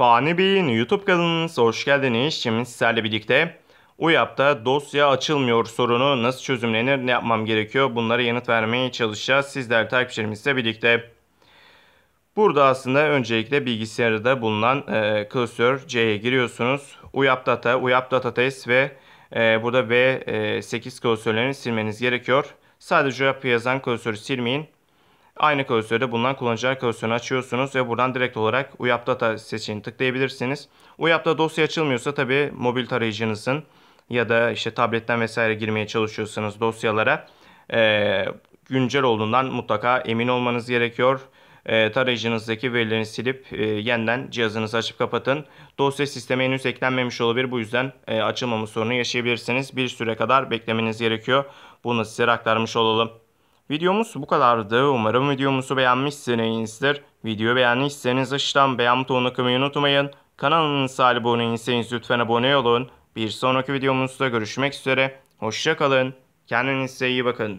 Fani Bey'in YouTube kanalınıza hoş geldiniz. Şimdi sizlerle birlikte UYAP'ta dosya açılmıyor sorunu nasıl çözümlenir, ne yapmam gerekiyor bunlara yanıt vermeye çalışacağız. Sizler takipçilerimizle birlikte. Burada aslında öncelikle bilgisayarda bulunan e, klasör C'ye giriyorsunuz. UYAP Data, UYAP Data Test ve e, burada V8 klasörlerini silmeniz gerekiyor. Sadece UYAP yazan klasörü silmeyin. Aynı klasörde bulunan kullanıcılar klasörünü açıyorsunuz ve buradan direkt olarak UYAP Data seçeneğini tıklayabilirsiniz. UYAP'ta dosya açılmıyorsa tabi mobil tarayıcınızın ya da işte tabletten vesaire girmeye çalışıyorsanız dosyalara e, güncel olduğundan mutlaka emin olmanız gerekiyor. E, tarayıcınızdaki verilerini silip e, yeniden cihazınızı açıp kapatın. Dosya sisteme henüz eklenmemiş olabilir. Bu yüzden e, açılmama sorunu yaşayabilirsiniz. Bir süre kadar beklemeniz gerekiyor. Bunu size aktarmış olalım. Videomuz bu kadardı. Umarım videomuzu beğenmişsinizdir. Videoyu beğendiyseniz aşağıdan beğen butonuna kılmayı unutmayın. Kanalımıza abone değilseniz lütfen abone olun. Bir sonraki videomuzda görüşmek üzere. Hoşçakalın. Kendinize iyi bakın.